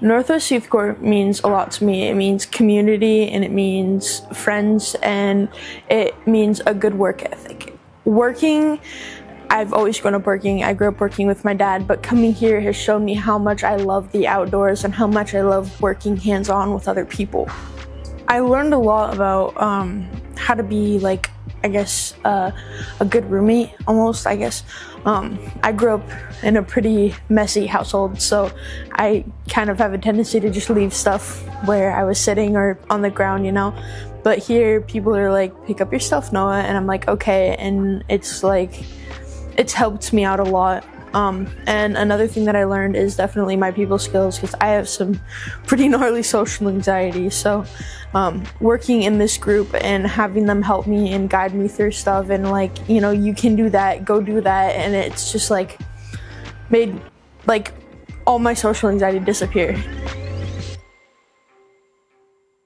Northwest Youth Corps means a lot to me. It means community and it means friends and it means a good work ethic. Working, I've always grown up working. I grew up working with my dad, but coming here has shown me how much I love the outdoors and how much I love working hands on with other people. I learned a lot about um, how to be like I guess, uh, a good roommate almost, I guess. Um, I grew up in a pretty messy household, so I kind of have a tendency to just leave stuff where I was sitting or on the ground, you know. But here, people are like, pick up your stuff, Noah, and I'm like, okay. And it's like, it's helped me out a lot. Um, and another thing that I learned is definitely my people skills because I have some pretty gnarly social anxiety. So, um, working in this group and having them help me and guide me through stuff and like, you know, you can do that, go do that. And it's just like made like all my social anxiety disappear.